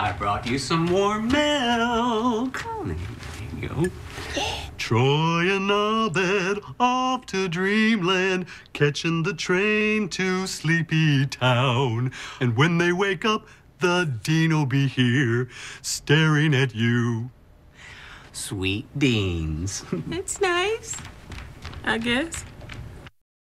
I brought you some warm milk. There you go. Troy and Abed off to dreamland, catching the train to Sleepy Town. And when they wake up, the dean'll be here, staring at you. Sweet Deans. That's nice, I guess.